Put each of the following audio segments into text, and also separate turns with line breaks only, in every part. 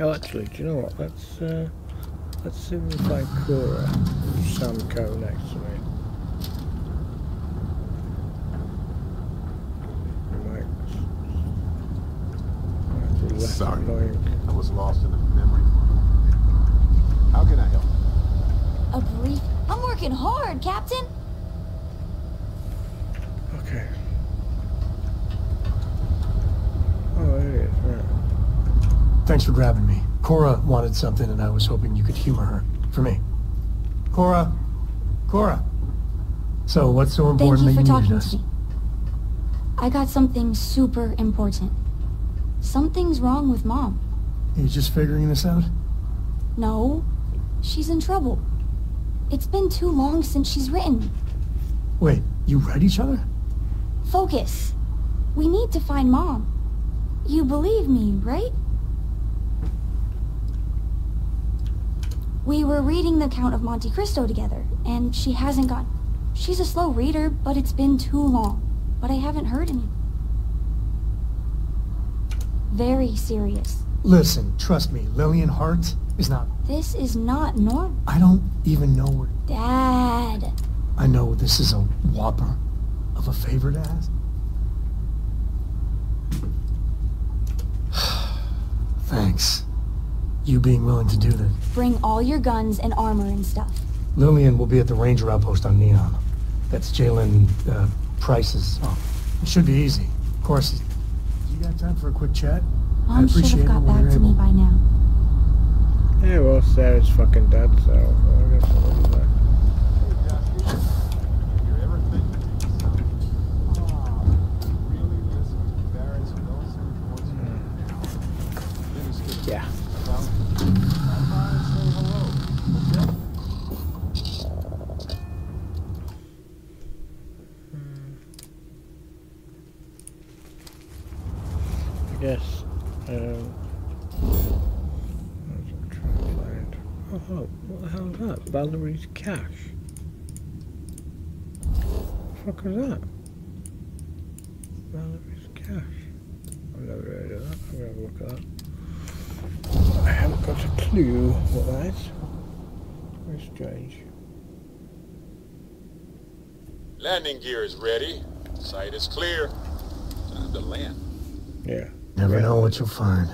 Oh, actually, do you know what? Let's uh, let's see if we can find Cora and Sam Coe next to me. Might, might
Sorry.
annoying.
I was lost in a memory. How can I help?
A brief. I'm working hard, Captain.
Okay. Oh, there it is. Right.
Thanks for grabbing me. Cora wanted something and I was hoping you could humor her. For me. Cora! Cora! So, what's so
Thank
important
you
that
for
you needed
talking
us?
to me. I got something super important. Something's wrong with Mom.
You just figuring this out?
No, she's in trouble. It's been too long since she's written.
Wait, you read each other?
Focus. We need to find Mom. You believe me, right? We were reading the Count of Monte Cristo together, and she hasn't got... She's a slow reader, but it's been too long. But I haven't heard any. Very serious.
Listen, trust me, Lillian Hart is not...
This is not normal.
I don't even know where...
Dad.
I know this is a whopper of a favor to ask. Thanks. You being willing to do this.
Bring all your guns and armor and stuff.
Lillian will be at the ranger outpost on Neon. That's Jalen uh, Price's. Oh, it should be easy. Of course. You got time for a quick chat? I
Mom should
appreciate
have got
it
back
you're
to me by now.
Yeah, well, Sarah's fucking dead, so I Um, what? Oh, what the hell is that? Valerie's cash. The fuck is that? Valerie's cash. I've never heard of that. I'm gonna have a look at that. I haven't got a clue what that is. Very strange.
Landing gear is ready. Sight is clear. Time to land.
Yeah.
Never know what you'll find.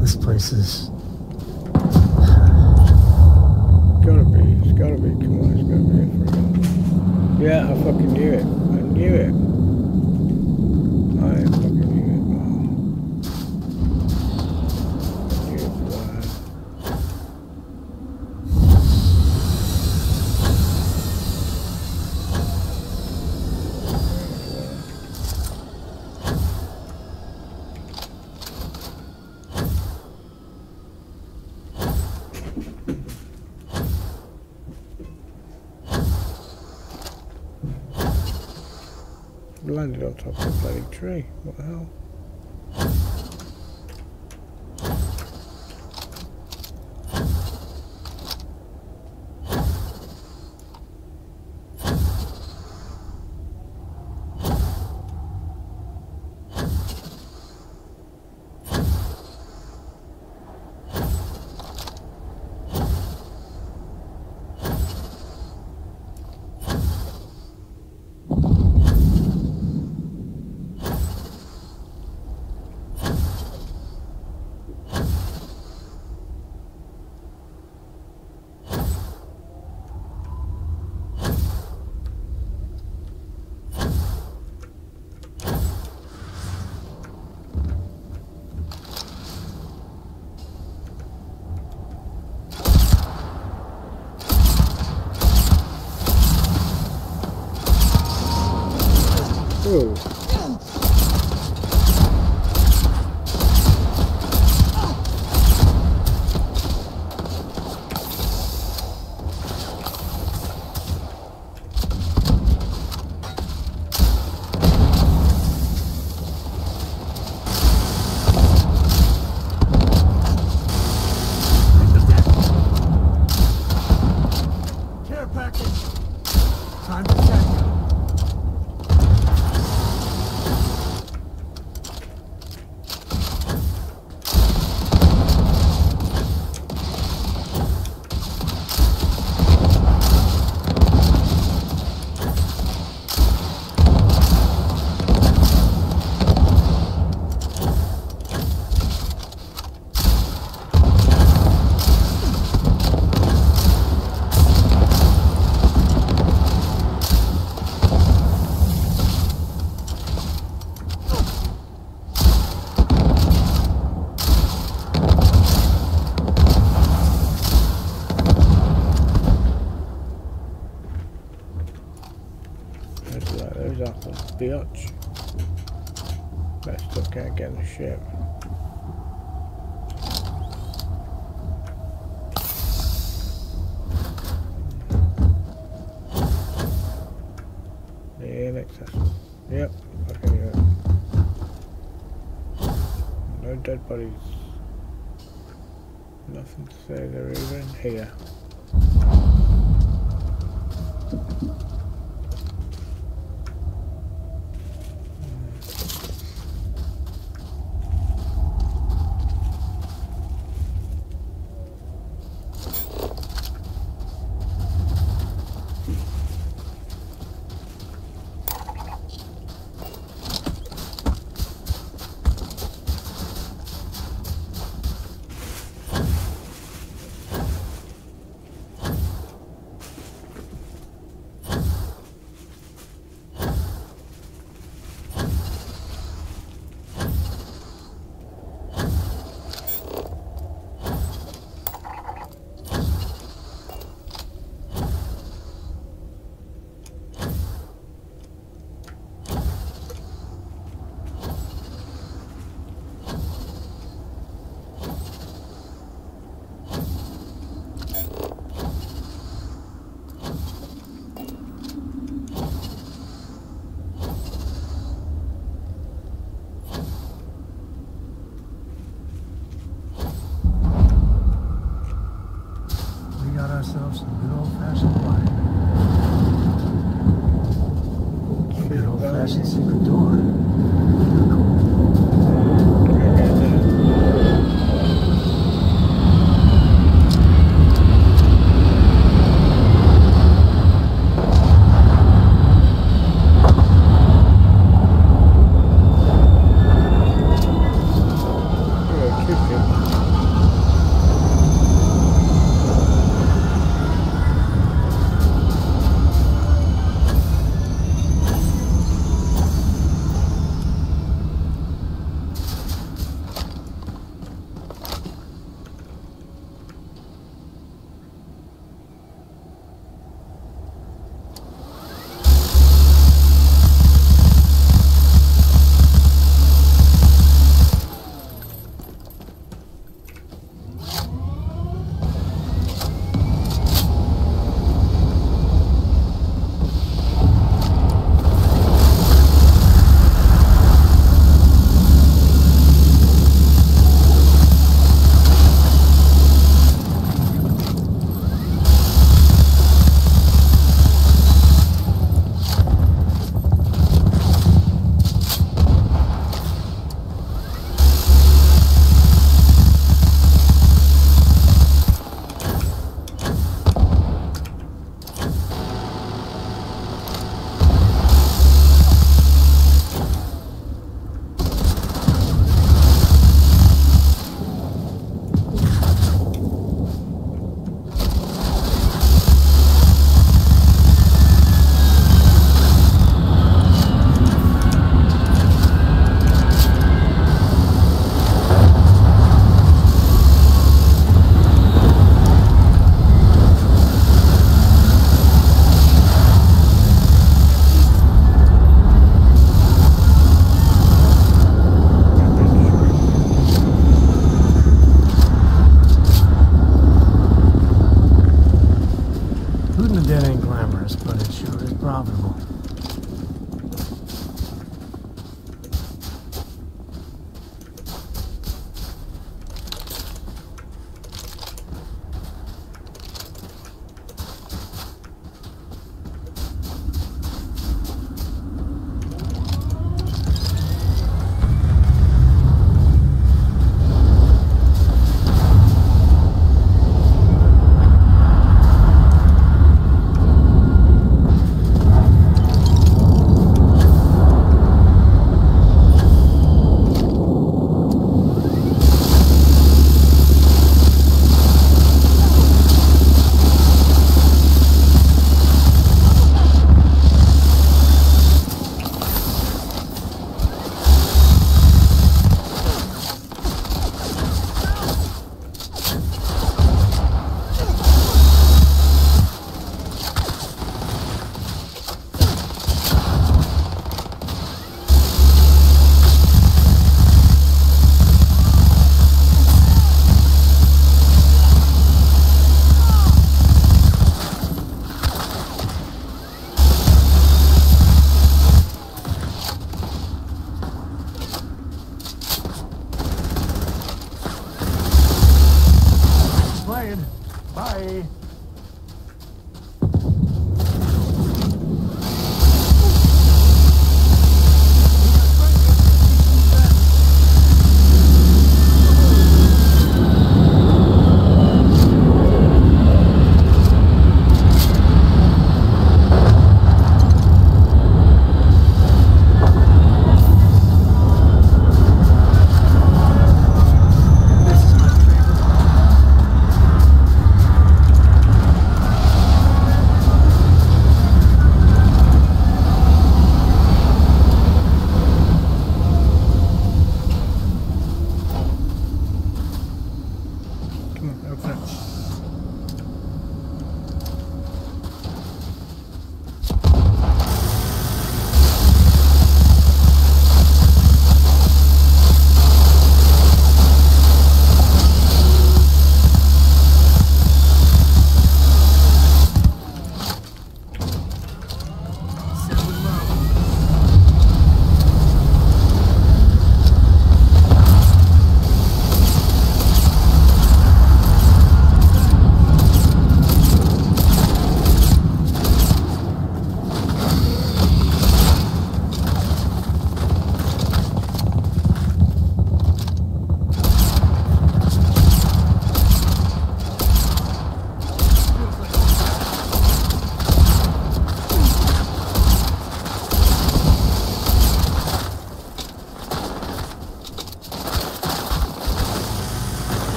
This place is.
Gotta be. It's gotta be. Come on, it's gotta be a. Yeah, I fucking knew it. I knew it. I fucking knew it, man. I knew it, man. Landed on top of a bloody tree. What the hell? Ship. Inaccessible. Yep, I can it. No dead bodies. Nothing to say they're even here.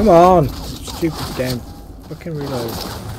Come on! Stupid damn fucking reload.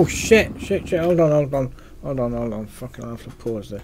Oh, shit, shit, shit, hold on, hold on, hold on, hold on, fucking, I'll have to pause this.